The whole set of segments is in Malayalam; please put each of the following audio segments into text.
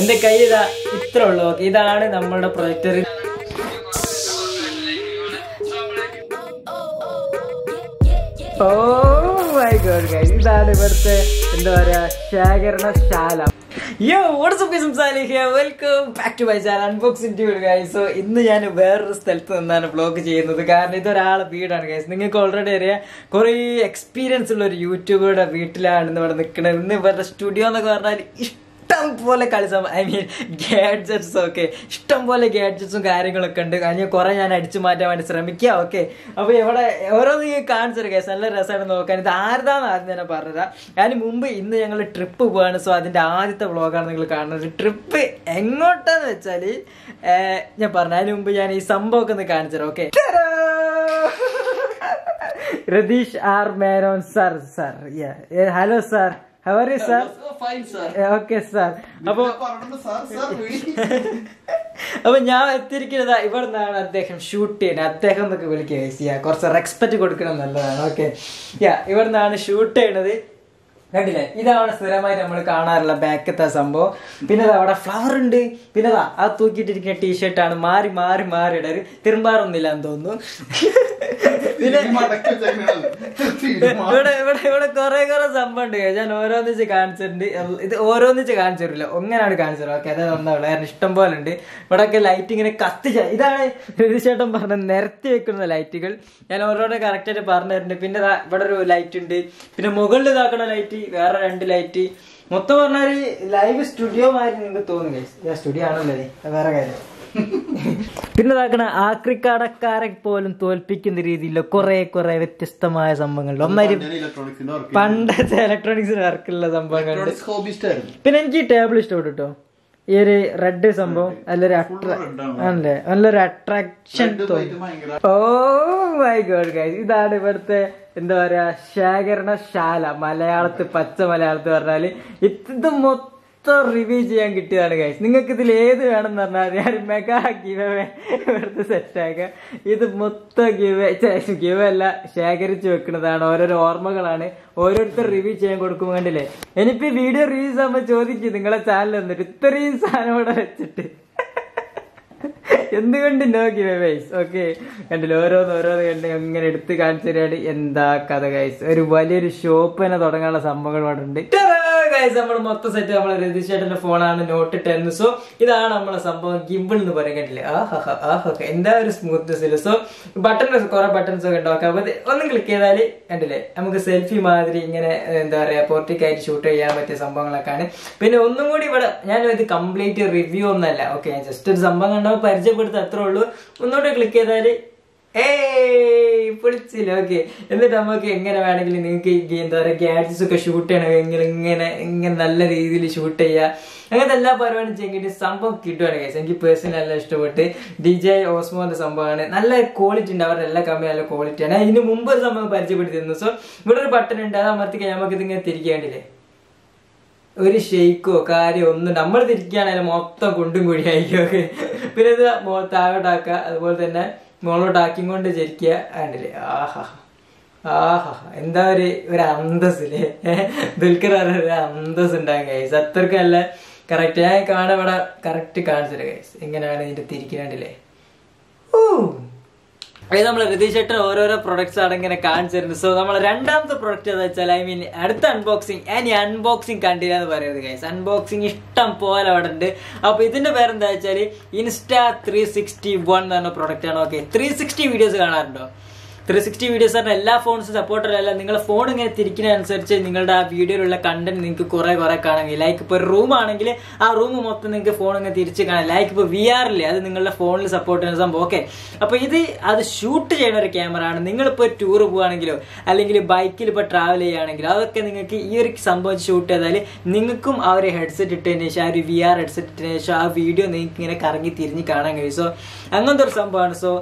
എന്റെ കൈ ഇതാ ഇത്ര ഉള്ളു ഇതാണ് നമ്മളുടെ പ്രൊജക്ടർ. ഓ മൈ ഗോഡ് ഇതാണ് ഇവിടുത്തെ എന്താ പറയാ ശേഖരണശാല. Yo welcome back to my channel so ഇന്ന് ഞാൻ വേറൊരു സ്ഥലത്ത് നിന്നാണ് വ്ലോഗ് ചെയ്യുന്നത്. കാരണം ഇതൊരാളെ വീടാണ് ഗൈസ് നിങ്ങൾക്ക് ഓൾറെഡി അറിയാം കുറേ എക്സ്പീരിയൻസ് ഉള്ള ഒരു യൂട്യൂബറുടെ വീട്ടിലാണ് ഇവിടെ നിൽക്കുന്നത് ഇന്ന് ഇവരുടെ സ്റ്റുഡിയോ എന്നൊക്കെ പറഞ്ഞാൽ പോലെ കളിച്ച ഐ മീൻ ഗാഡ്ജറ്റ്സ് ഒക്കെ. ഇഷ്ടം പോലെ ഗാഡ്ജറ്റ്സും കാര്യങ്ങളൊക്കെ ഉണ്ട്. അതിന് കുറെ ഞാൻ അടിച്ചു മാറ്റാൻ വേണ്ടി ശ്രമിക്കുക ഓക്കെ അപ്പൊ ഇവിടെ ഓരോന്ന് ഈ കാണിച്ചൊരു കേസ് നല്ല രസമാണ് നോക്കാൻ. ഇത് ആരുതാന്ന് ആദ്യം തന്നെ പറഞ്ഞതാ. ഞാൻ മുമ്പ് ഇന്ന് ഞങ്ങൾ ട്രിപ്പ് പോവാണ്. സോ അതിന്റെ ആദ്യത്തെ വ്ളോഗാണ് നിങ്ങൾ കാണുന്നത്. ട്രിപ്പ് എങ്ങോട്ടാന്ന് വെച്ചാൽ ഞാൻ പറഞ്ഞു അതിന് മുമ്പ് ഞാൻ ഈ സംഭവമൊക്കെ ഒന്ന് കാണിച്ചുതരാം okay Ratheesh R Menon sir. Sir. Hello sir sir okay sir അപ്പൊ ഞാൻ എത്തിയിരിക്കുന്നത് ഇവിടെ നിന്നാണ് അദ്ദേഹം ഷൂട്ട് ചെയ്യുന്നത് അദ്ദേഹം എന്നൊക്കെ വിളിക്കുക കുറച്ച് റെസ്പെക്ട് കൊടുക്കണം നല്ലതാണ്. ഓക്കെ യാ ഇവിടെ നിന്നാണ് ഷൂട്ട് ചെയ്യണത് കണ്ടില്ലേ? ഇതാണ് സ്ഥിരമായി നമ്മൾ കാണാറുള്ള ബാക്കത്തെ സംഭവം. പിന്നെ അവിടെ ഫ്ലവർ ഉണ്ട്. പിന്നെ ആ തൂക്കിയിട്ടിരിക്കുന്ന ടീഷർട്ടാണ് മാറി മാറി മാറി ഇടര് തിരുമ്പാറൊന്നുമില്ല എന്ന് തോന്നുന്നു. ഇവിടെ ഇവിടെ ഇവിടെ കുറെ കുറെ സംഭവം ഉണ്ട് ഞാൻ ഓരോന്നിച്ച് കാണിച്ചിട്ടുണ്ട്. ഇത് ഓരോന്നിച്ച് കാണിച്ചു തരില്ല ഒങ്ങനെയാണ് കാണിച്ചു തരാം ഓക്കെ അതെ നന്നാവുള്ളൂ. കാരണം ഇഷ്ടം പോലെ ഉണ്ട്. ഇവിടെ ഒക്കെ ലൈറ്റ് ഇങ്ങനെ കത്തിച്ച ഇതാണ് തീർച്ചയായിട്ടും പറഞ്ഞ നിരത്തി വെക്കുന്ന ലൈറ്റുകൾ ഞാൻ ഓരോരോ കറക്റ്റ് ആയിട്ട് പറഞ്ഞു തരുന്നുണ്ട്. പിന്നെ ഇവിടെ ഒരു ലൈറ്റ് ഉണ്ട്. പിന്നെ മുകളിൽ ഇതാക്കണ ലൈറ്റ് വേറെ രണ്ട് ലൈറ്റ് മൊത്തം പറഞ്ഞാൽ ലൈവ് സ്റ്റുഡിയോ മാതിരി നിങ്ങൾക്ക് തോന്നുന്നു സ്റ്റുഡിയോ ആണല്ലേ വേറെ കാര്യം. പിന്നെ ഇതാക്കണ ആക്രിക്കടക്കാരെ പോലും തോൽപ്പിക്കുന്ന രീതിയിലുള്ള കുറെ കുറെ വ്യത്യസ്തമായ സംഭവങ്ങളുണ്ട്. ഒന്നായി ഇലക്ട്രോണിക്സിന്റെ വർക്ക് പണ്ടത്തെ ഇലക്ട്രോണിക്സിന് വർക്കുള്ള സംഭവങ്ങളുണ്ട് ആയിരുന്നു പിന്നെ എനിക്ക് ടേബിൾ ഇഷ്ടപ്പെട്ടു കേട്ടോ ഈ ഒരു റെഡ് സംഭവം നല്ലൊരു. ആണല്ലേ? നല്ലൊരു attraction oh my God guys ഇതാണ് ഇവിടുത്തെ എന്താ പറയാ ശേഖരണശാല. മലയാളത്ത് പച്ച മലയാളത്ത് പറഞ്ഞാൽ ഇത് മൊത്തം റിവ്യൂ ചെയ്യാൻ കിട്ടിയതാണ് ഗൈസ് നിങ്ങൾക്ക് ഇതിൽ ഏത് വേണമെന്ന് പറഞ്ഞാൽ ഞാൻ മെഗാ ഗിവേ ഇവിടുത്തെ സെറ്റാക്കുക ഇത് മൊത്തം ഗിവേ ഗിവേ അല്ല ശേഖരിച്ച് വെക്കുന്നതാണ്. ഓരോരോ ഓർമ്മകളാണ്. ഓരോരുത്തർ റിവ്യൂ ചെയ്യാൻ കൊടുക്കും കണ്ടില്ലേ? എനിയിപ്പോ വീഡിയോ റിലീസ് ആകുമ്പോൾ ചോദിക്കും നിങ്ങളെ ചാനൽ എന്നിട്ട് ഇത്രയും സാധനം ഇവിടെ വെച്ചിട്ട്. എന്തുകൊണ്ട് നോ ഗിവ് വൈസ് ഓക്കെ കണ്ടില്ല? ഓരോന്ന് ഓരോന്ന് കണ്ട് ഇങ്ങനെ എടുത്ത് കാണിച്ചു തരാണ് എന്താ കഥ ഗൈസ് ഒരു വലിയൊരു ഷോപ്പ് തന്നെ തുടങ്ങാനുള്ള സംഭവങ്ങൾ ഇവിടെ ഉണ്ട്. ഗൈസ് നമ്മൾ മൊത്തം സെറ്റ് നമ്മളെ രതീഷ് ചേട്ടന്റെ ഫോണാണ് നോട്ട് ടെൻ സോ ഇതാണ് നമ്മളെ സംഭവം ഗിംബിൾ എന്ന് പറയാൻ കണ്ടില്ലേ? ആഹ് എന്താ ഒരു സ്മൂത്ത്നെസ് സോ ബട്ടൺസ് കുറെ ബട്ടൺസ് ഒക്കെ ഉണ്ടാക്കാം അപ്പൊ ഒന്ന് ക്ലിക്ക് ചെയ്താൽ കണ്ടില്ലേ? നമുക്ക് സെൽഫി മാതിരി ഇങ്ങനെ എന്താ പറയാ പോർട്ടിക്കായിട്ട് ഷൂട്ട് ചെയ്യാൻ പറ്റിയ സംഭവങ്ങളൊക്കെയാണ്. പിന്നെ ഒന്നും കൂടി ഇവിടെ ഞാൻ ഇത് കംപ്ലീറ്റ് റിവ്യൂ ഒന്നല്ല. ഓക്കെ ജസ്റ്റ് ഒരു സംഭവം കണ്ടാൽ പരിചയപ്പെടുത്ത അത്രേ ഉള്ളൂ. ഒന്നുകൂടി ക്ലിക്ക് ചെയ്താൽ ഓക്കെ. എന്നിട്ട് നമുക്ക് എങ്ങനെ വേണമെങ്കിലും നിങ്ങൾക്ക് എന്താ പറയുക ഗ്യാഡ്സ് ഒക്കെ ഷൂട്ട് ചെയ്യണമെങ്കിൽ ഇങ്ങനെ ഇങ്ങനെ നല്ല രീതിയിൽ ഷൂട്ട് ചെയ്യുക അങ്ങനത്തെ എല്ലാ പരിപാടിയും ചെയ്യേണ്ടി സംഭവം കിട്ടുവാണ് കേസ് എനിക്ക് പേഴ്സണലി നല്ല ഇഷ്ടപ്പെട്ട് ഡി ജെ ഓസ്മോന്റെ സംഭവമാണ്. നല്ല ക്വാളിറ്റി ഉണ്ട്. അവരുടെ എല്ലാ കമ്പനി നല്ല ക്വാളിറ്റിയാണ് ആണ്. ഇതിന് മുമ്പ് ഒരു സംഭവം പരിചയപ്പെടുത്തിയിരുന്നു സോ ഇവിടെ ഒരു ബട്ടൺ ഉണ്ട്. അത് അമർത്തി കഴിഞ്ഞാൽ നമുക്ക് ഇതിങ്ങനെ തിരിക്കേണ്ടില്ലേ? ഒരു ഷെയ്ക്കോ കാര്യമോ ഒന്നും നമ്മൾ തിരിക്കുകയാണെങ്കിൽ മൊത്തം കുണ്ടും കുഴിയായിരിക്കും. ഓക്കെ. പിന്നെ ഇത് താഴോട്ടാക്കുക. അതുപോലെ തന്നെ മുകളോട്ടാക്കിയും കൊണ്ട് ജരിക്കുക കണ്ടില്ലേ ആഹാ. ആഹാ. എന്താ ഒരു ഒരു അന്തസ് ഇല്ലേ ദുൽഖർ ഒരു അന്തസ് ഉണ്ടാകും ഗൈസ് അത്രക്കും അല്ല കറക്റ്റ് ഞാൻ കാണാൻ ഇവിടെ കറക്റ്റ് കാണിച്ചില്ല ഗൈസ് എങ്ങനെയാണ് ഇതിന്റെ തിരിക്കണ്ടില്ലേ ഓ അതായത് നമ്മൾ രതീഷ് ചേട്ടൻ ഓരോരോ പ്രൊഡക്ട്സ് ആണ് ഇങ്ങനെ കാണിച്ചിരുന്നത്. സോ നമ്മൾ രണ്ടാമത്തെ പ്രൊഡക്റ്റ് എന്താ വെച്ചാൽ ഐ മീൻ അടുത്ത അൺബോക്സിങ് ഇനി അൺബോക്സിങ് കണ്ടില്ല എന്ന് പറയുന്നത് ഗൈസ് അൺബോക്സിങ് ഇഷ്ടം പോലെ അവിടെ ഉണ്ട്. അപ്പൊ ഇതിന്റെ പേരെന്താ വെച്ചാൽ ഇൻസ്റ്റാ ത്രീ സിക്സ്റ്റി വൺ എന്ന് പറഞ്ഞ പ്രൊഡക്റ്റ് ആണ്. ഓക്കെ ത്രീ സിക്സ്റ്റി വീഡിയോസ് കാണാറുണ്ടോ? ത്രീ സിക്സ്റ്റി വീഡിയോസ് പറഞ്ഞാൽ എല്ലാ ഫോൺസും സപ്പോർട്ടറല്ല നിങ്ങളുടെ ഫോൺ ഇങ്ങനെ തിരിക്കുന്നതനുസരിച്ച് നിങ്ങളുടെ ആ വീഡിയോയിലുള്ള കണ്ടന്റ് നിങ്ങൾക്ക് കുറെ കുറെ കാണാൻ കഴിയും. ലൈക്ക് ഇപ്പോൾ റൂം ആണെങ്കിൽ ആ റൂം മൊത്തം നിങ്ങൾക്ക് ഫോൺ ഇങ്ങനെ തിരിച്ച് കാണാം ലൈക്ക് ഇപ്പോൾ വി ആറില്ലേ അത് നിങ്ങളുടെ ഫോണിൽ സപ്പോർട്ട് ചെയ്യുന്ന സംഭവം. ഓക്കെ അപ്പോൾ ഇത് അത് ഷൂട്ട് ചെയ്യുന്ന ഒരു ക്യാമറ ആണ്. നിങ്ങളിപ്പോൾ ടൂർ പോവുകയാണെങ്കിലോ അല്ലെങ്കിൽ ബൈക്കിൽ ഇപ്പോൾ ട്രാവൽ ചെയ്യുകയാണെങ്കിലോ അതൊക്കെ നിങ്ങൾക്ക് ഈ ഒരു സംഭവം ഷൂട്ട് ചെയ്താൽ നിങ്ങൾക്കും ആ ഒരു ഹെഡ്സെറ്റ് ഇട്ടതിന് ശേഷം ആ ഒരു വി ആർ ഹെഡ്സെറ്റ് ഇട്ടതിന് ശേഷം ആ വീഡിയോ നിങ്ങൾക്ക് ഇങ്ങനെ കറങ്ങി തിരിഞ്ഞ് കാണാൻ കഴിയും. സോ അങ്ങനത്തെ ഒരു സംഭവമാണ്. സോ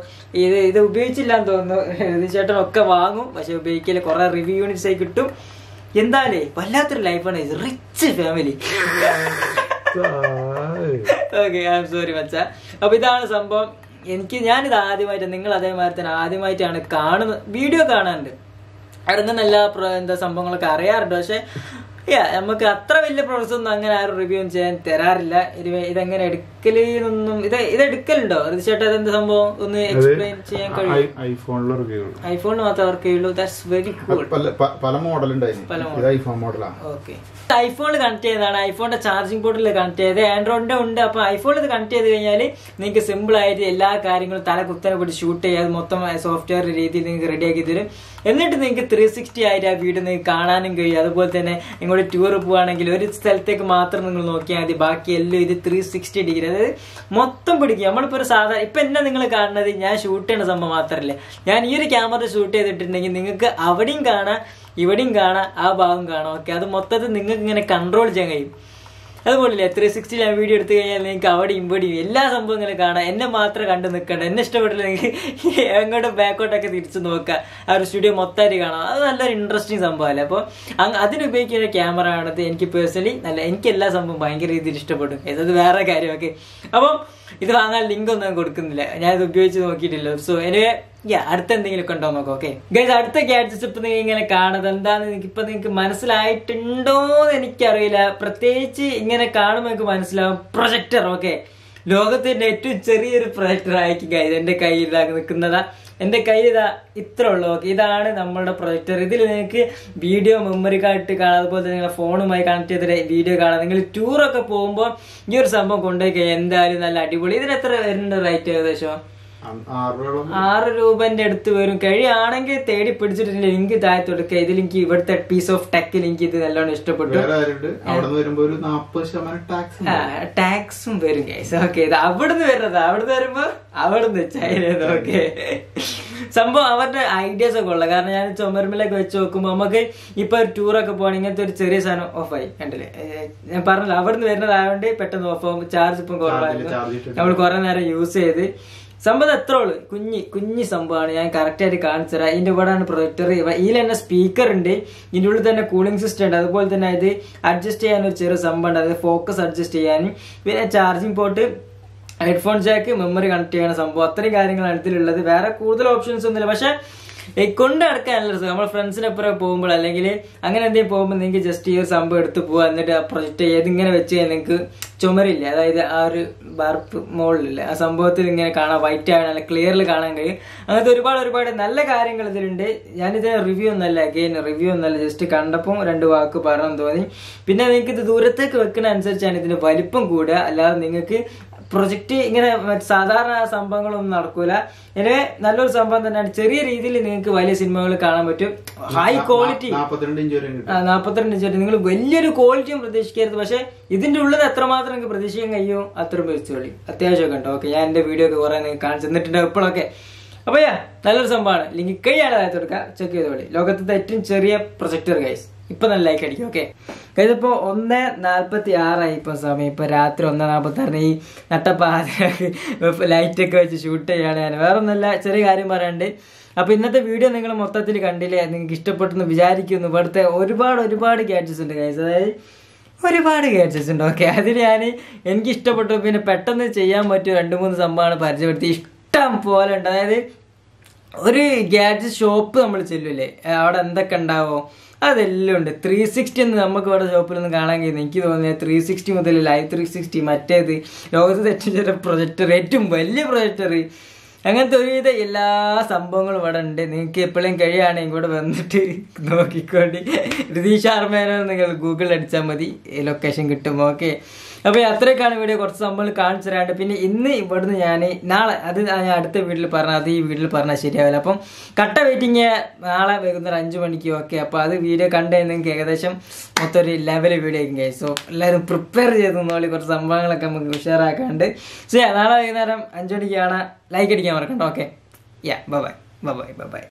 ഇത് ഇത് ഉപയോഗിച്ചില്ല എന്ന് തോന്നുന്നു. ഇത് ചേട്ടൻ ഒക്കെ വാങ്ങും. പക്ഷെ ഉപയോഗിക്കൽ കുറെ റിവ്യൂ യൂണിറ്റ്സ് ആയി കിട്ടും. എന്താലേ വല്ലാത്തൊരു ലൈഫാണ് rich family okay I'm sorry മച്ച. അപ്പൊ ഇതാണ് സംഭവം. എനിക്ക് ഞാനിത് ആദ്യമായിട്ട് നിങ്ങൾ അതേമാതിരി തന്നെ ആദ്യമായിട്ടാണ് കാണുന്നത്. വീഡിയോ കാണാറുണ്ട് എല്ലാ എന്താ സംഭവങ്ങളൊക്കെ അറിയാറുണ്ട്. പക്ഷെ നമുക്ക് അത്ര വലിയ പ്രോഡക്ട്സ് ഒന്നും അങ്ങനെ ആരും റിവ്യൂ ചെയ്യാൻ തരാറില്ല. ഇത് ഇതെങ്ങനെ എടുക്കലൊന്നും ഇത് ഇത് എടുക്കലുണ്ടോ? തീർച്ചയായിട്ടും അതെന്ത് സംഭവം? ഒന്ന് എക്സ്പ്ലെയിൻ ചെയ്യാൻ കഴിയും? ഐഫോണിൽ മാത്രമേ വർക്ക് ചെയ്യുള്ളൂ. ദാറ്റ്സ് വെരി കൂൾ പല മോഡൽ ഓക്കെ ഐഫോണിൽ കണക്ട് ചെയ്തതാണ്. ഐഫോണിന്റെ ചാർജിംഗ് പോർട്ടിൽ കണക്ട് ചെയ്ത് ആൻഡ്രോയിഡിന്റെ ഉണ്ട്. അപ്പൊ ഐഫോണിൽ ഇത് കണക്ട് ചെയ്ത് കഴിഞ്ഞാൽ നിങ്ങൾക്ക് സിമ്പിൾ ആയിട്ട് എല്ലാ കാര്യങ്ങളും തല കുത്തനെ പോയിട്ട് ഷൂട്ട് ചെയ്യാതെ മൊത്തം സോഫ്റ്റ്വെയർ രീതിയിൽ നിങ്ങൾക്ക് റെഡിയാക്കി തരും. എന്നിട്ട് നിങ്ങൾക്ക് ത്രീ സിക്സ്റ്റി ആയിട്ട് ആ വീഡിയോ നിങ്ങൾക്ക് കാണാനും കഴിയും. അതുപോലെ തന്നെ നിങ്ങളുടെ ടൂർ പോവുകയാണെങ്കിൽ ഒരു സ്ഥലത്തേക്ക് മാത്രം നിങ്ങൾ നോക്കിയാൽ മതി. ബാക്കി എല്ലാം ഇത് ത്രീ സിക്സ്റ്റി ഡിഗ്രി അതായത് മൊത്തം പിടിക്കും. നമ്മളിപ്പോൾ ഒരു സാധാരണ ഇപ്പം എന്നെ നിങ്ങൾ കാണുന്നത്? ഞാൻ ഷൂട്ട് ചെയ്യുന്ന സംഭവം മാത്രമല്ല. ഞാൻ ഈ ഒരു ക്യാമറ ഷൂട്ട് ചെയ്തിട്ടുണ്ടെങ്കിൽ നിങ്ങൾക്ക് അവിടെയും കാണാം ഇവിടെയും കാണാം ആ ഭാഗം കാണാം. ഓക്കെ? അത് മൊത്തത്തിൽ നിങ്ങൾക്ക് ഇങ്ങനെ കൺട്രോൾ ചെയ്യാൻ കഴിയും. അതുപോലെ ത്രീ സിക്സ്റ്റി ഞാൻ വീഡിയോ എടുത്തു കഴിഞ്ഞാൽ നിങ്ങൾക്ക് അവിടെ ഇവിടെയും എല്ലാ സംഭവങ്ങളും കാണാം. എന്നെ മാത്രം കണ്ടു നിൽക്കണ്ട. എന്നെ ഇഷ്ടപ്പെട്ടില്ല നിങ്ങൾക്ക് എങ്ങോട്ടും ബാക്കോട്ടൊക്കെ തിരിച്ചു നോക്കുക. ആ ഒരു സ്റ്റുഡിയോ മൊത്തമായിട്ട് കാണാം. അത് നല്ലൊരു ഇൻട്രസ്റ്റിംഗ് സംഭവമല്ലേ? അപ്പോൾ അതിനുപയോഗിക്കുന്ന ക്യാമറ ആണത് എനിക്ക് പേഴ്സണലി നല്ല എനിക്ക് എല്ലാ സംഭവം ഭയങ്കര രീതിയിൽ ഇഷ്ടപ്പെട്ടു ഇത് വേറെ കാര്യമൊക്കെ. അപ്പം ഇത് വാങ്ങാൻ ലിങ്ക് ഒന്നും കൊടുക്കുന്നില്ല. ഞാൻ ഇത് ഉപയോഗിച്ച് നോക്കിയിട്ടില്ല. സോ എനിക്ക് യാ അടുത്ത എന്തെങ്കിലും ഒക്കെ ഉണ്ടോ നോക്കാം ഓക്കെ ഗൈസ് അടുത്ത ഗാഡ്ജറ്റ്സ് ഇപ്പൊ നിങ്ങൾ ഇങ്ങനെ കാണുന്നത് എന്താന്ന് നിങ്ങൾക്ക് ഇപ്പൊ നിങ്ങൾക്ക് മനസ്സിലായിട്ടുണ്ടോ എന്ന് എനിക്കറിയില്ല. പ്രത്യേകിച്ച് ഇങ്ങനെ കാണുമ്പോൾ നിങ്ങൾക്ക് മനസ്സിലാവും. പ്രൊജക്ടർ ഓക്കെ ലോകത്തിന്റെ ഏറ്റവും ചെറിയൊരു പ്രൊജക്ടർ ആയിരിക്കും ഗൈസ് എന്റെ കയ്യിൽ ഇതാ എന്റെ കയ്യിൽ ഇതാ ഇത്ര ഉള്ളു. ഓക്കെ ഇതാണ് നമ്മളുടെ പ്രൊജക്ടർ ഇതിൽ നിങ്ങൾക്ക് വീഡിയോ മെമ്മറി കാർഡ് കാണാം. അതുപോലെ തന്നെ നിങ്ങളുടെ ഫോണുമായി കണക്ട് ചെയ്തിട്ട് വീഡിയോ കാണാം. നിങ്ങൾ ടൂറൊക്കെ പോകുമ്പോൾ ഈ ഒരു സംഭവം കൊണ്ടുപോയി കഴിഞ്ഞാൽ എന്തായാലും നല്ല അടിപൊളി. ഇതിന് എത്ര വരുന്നുണ്ട് റേറ്റ് ഏകദേശം? ആറ് രൂപന്റെ അടുത്ത് വരും. കഴിയാണെങ്കിൽ തേടി പിടിച്ചിട്ടില്ല ലിങ്ക് താഴത്ത് കൊടുക്കുക ഇതിൽ എനിക്ക് ഇവിടുത്തെ പീസ് ഓഫ് ടെക്കിൽ ലിങ്ക് ഇത് നല്ലോണം ഇഷ്ടപ്പെട്ടു. ടാക്സും വരും ഗൈസ് ഓക്കെ ഇത് അവിടുന്ന് വരുന്നത്. അവിടുന്ന് വരുമ്പോ അവിടുന്ന് ചൈന ഓക്കെ സംഭവം അവരുടെ ഐഡിയാസ് ഒക്കെ ഉള്ള. കാരണം ഞാൻ ചുമരുമ്പിലേക്ക് വെച്ച് നോക്കുമ്പോൾ നമുക്ക് ഇപ്പൊ ഒരു ടൂറൊക്കെ പോകണം. ഇങ്ങനത്തെ ഒരു ചെറിയ സാധനം ഓഫായി കണ്ടില്ലേ? ഞാൻ പറഞ്ഞല്ലോ അവിടുന്ന് വരുന്നതായതുകൊണ്ട് പെട്ടെന്ന് ഓഫ് ആവും. ചാർജ് ഇപ്പം കുറവായിരുന്നു. നമ്മൾ കുറെ നേരം യൂസ് ചെയ്ത് സംഭവം എത്ര ഉള്ളു കുഞ്ഞി കുഞ്ഞി സംഭവമാണ്. ഞാൻ കറക്റ്റ് ആയിട്ട് കാണിച്ചു തരാം. ഇതിന്റെ ഇവിടെയാണ് പ്രൊജക്ടർ ഇതിൽ തന്നെ സ്പീക്കർ ഉണ്ട്. ഇതിന്റെ ഉള്ളിൽ തന്നെ കൂളിംഗ് സിസ്റ്റം ഉണ്ട്. അതുപോലെ തന്നെ ഇത് അഡ്ജസ്റ്റ് ചെയ്യാൻ ഒരു ചെറിയ സംഭവം ഉണ്ട്. അതായത് ഫോക്കസ് അഡ്ജസ്റ്റ് ചെയ്യാനും പിന്നെ charging port headphone jack memory connect ചെയ്യുന്ന സംഭവം. അത്രയും കാര്യങ്ങളാണ് ഇതിലുള്ളത്. വേറെ കൂടുതൽ ഓപ്ഷൻസ് ഒന്നുമില്ല. പക്ഷേ കൊണ്ട് നടക്കാൻ നല്ല രസം നമ്മൾ ഫ്രണ്ട്സിനൊപ്പം പോകുമ്പോൾ അല്ലെങ്കിൽ അങ്ങനെ എന്തെങ്കിലും പോകുമ്പോൾ നിങ്ങൾക്ക് ജസ്റ്റ് ഈ ഒരു സംഭവം എടുത്ത് പോകുക എന്നിട്ട് ആ പ്രൊജക്ട് ഏതിങ്ങനെ വെച്ച് കഴിഞ്ഞാൽ നിങ്ങൾക്ക് ചുമരില്ല? അതായത് ആ ഒരു ബാർപ്പ് മുകളിലില്ല ആ സംഭവത്തിൽ ഇങ്ങനെ കാണാം. വൈറ്റ് ആണ്. അല്ലെങ്കിൽ ക്ലിയറിൽ കാണാൻ കഴിയും. അങ്ങനത്തെ ഒരുപാട് ഒരുപാട് നല്ല കാര്യങ്ങൾ ഇതിലുണ്ട്. ഞാനിത് റിവ്യൂ ഒന്നല്ല അഗെയിൻ റിവ്യൂ ഒന്നല്ല ജസ്റ്റ് കണ്ടപ്പോൾ രണ്ട് വാക്ക് പറഞ്ഞു തോന്നി. പിന്നെ നിങ്ങൾക്ക് ഇത് ദൂരത്തേക്ക് വെക്കുന്ന അനുസരിച്ചാണ് ഇതിന്റെ വലിപ്പം കൂടുക. അല്ലാതെ നിങ്ങൾക്ക് പ്രൊജക്റ്റ് ഇങ്ങനെ സാധാരണ സംഭവങ്ങളൊന്നും നടക്കൂല. ഇനി നല്ലൊരു സംഭവം തന്നെയാണ്. ചെറിയ രീതിയിൽ നിങ്ങൾക്ക് വലിയ സിനിമകൾ കാണാൻ പറ്റും. ഹൈ ക്വാളിറ്റി നാപ്പത്തിരണ്ട് ഇഞ്ച് വരെ നിങ്ങൾ വലിയൊരു ക്വാളിറ്റിയും പ്രതീക്ഷിക്കരുത്. പക്ഷെ ഇതിന്റെ ഉള്ളത് എത്രമാത്രം നിങ്ങൾക്ക് പ്രതീക്ഷിക്കാൻ കഴിയും? അത്രയും വെച്ചുള്ളി അത്യാവശ്യമൊക്കെ ഉണ്ടോ ഓക്കെ ഞാൻ എന്റെ വീഡിയോ ഒക്കെ കുറെ നിങ്ങൾക്ക് കാണിച്ചു തന്നിട്ടുണ്ട് ഇപ്പോഴൊക്കെ. അപ്പൊ നല്ലൊരു സംഭവമാണ്. ലിങ്ക് കൈയാണ് കൊടുക്കുക ചെക്ക് ചെയ്തോളി. ലോകത്തെ ഏറ്റവും ചെറിയ പ്രൊജക്ടർ ഗൈസ് ഇപ്പൊ നല്ല ലൈക്ക് അടിക്കും ഓക്കെ ഇതിപ്പോ ഒന്ന് നാല്പത്തി ആറായി ഇപ്പൊ സമയം. ഇപ്പൊ രാത്രി ഒന്ന് നാൽപ്പത്തി ആറിന് ഈ നട്ടപ്പാത ലൈറ്റ് ഒക്കെ വെച്ച് ഷൂട്ട് ചെയ്യാണ് ഞാൻ. വേറെ ഒന്നല്ല ചെറിയ കാര്യം പറയാണ്ട് അപ്പൊ ഇന്നത്തെ വീഡിയോ നിങ്ങൾ മൊത്തത്തിൽ കണ്ടില്ലേ? നിങ്ങൾക്ക് ഇഷ്ടപ്പെട്ടെന്ന് വിചാരിക്കുന്നു. ഇവിടുത്തെ ഒരുപാട് ഒരുപാട് ഗാഡ്ജറ്റ്സ് ഉണ്ട് ഗൈസ് അതായത് ഒരുപാട് ഗാഡ്ജറ്റ്സ് ഉണ്ട് ഓക്കെ അതിൽ ഞാൻ എനിക്ക് ഇഷ്ടപ്പെട്ടു. പിന്നെ പെട്ടെന്ന് ചെയ്യാൻ പറ്റിയ രണ്ട് മൂന്ന് സംഭവമാണ് പരിചയപ്പെടുത്തി. ഇഷ്ടം പോലെ ഉണ്ട്. അതായത് ഒരു ഗാഡ്ജറ്റ് ഷോപ്പ് നമ്മൾ ചെല്ലൂലേ? അവിടെ എന്തൊക്കെ ഉണ്ടാവോ? അതെല്ലാം ഉണ്ട്. ത്രീ സിക്സ്റ്റി എന്ന് നമുക്ക് ഇവിടെ ഷോപ്പിലൊന്നും കാണാൻ കഴിയുന്നു. എനിക്ക് തോന്നിയത് ത്രീ സിക്സ്റ്റി മുതൽ ലൈവ് ത്രീ സിക്സ്റ്റി മറ്റേത് ലോകത്ത് ഏറ്റവും ചെറിയ പ്രൊജക്ടർ ഏറ്റവും വലിയ പ്രൊജക്ടർ അങ്ങനത്തെ ഒരുവിധ എല്ലാ സംഭവങ്ങളും ഇവിടെ ഉണ്ട്. നിങ്ങൾക്ക് എപ്പോഴും കഴിയുകയാണെങ്കിൽ ഇവിടെ വന്നിട്ട് നോക്കിക്കോണ്ടി. രതീഷ് ആർമേനോ നിങ്ങൾ ഗൂഗിളിൽ അടിച്ചാൽ മതി. ലൊക്കേഷൻ കിട്ടും. ഓക്കെ അപ്പോൾ അത്രയൊക്കെയാണ് വീഡിയോ കുറച്ച് നമ്മൾ കാണിച്ചു തരാണ്ട് പിന്നെ ഇന്ന് ഇവിടുന്ന് ഞാൻ നാളെ അത് ഞാൻ അടുത്ത വീട്ടിൽ പറഞ്ഞാൽ അത് ഈ വീട്ടിൽ പറഞ്ഞാൽ ശരിയാവില്ല. അപ്പം കട്ട വെയിറ്റിങ് നാളെ വൈകുന്നേരം അഞ്ച് മണിക്ക് ഓക്കെ അപ്പോൾ അത് വീഡിയോ കണ്ടു നിങ്ങൾക്ക് ഏകദേശം മൊത്തം ഒരു ലെവൽ വീഡിയോ ആയിരിക്കും. സോ എല്ലാവരും പ്രിപ്പയർ ചെയ്ത് നോളി കുറച്ച് സംഭവങ്ങളൊക്കെ നമുക്ക് ഉഷാറാക്കാണ്ട്. സോ നാളെ വൈകുന്നേരം അഞ്ച് മണിക്ക് കാണാം ലൈക്ക് അടിക്കാൻ മറക്കണ്ട okay yeah bye bye bye bye bye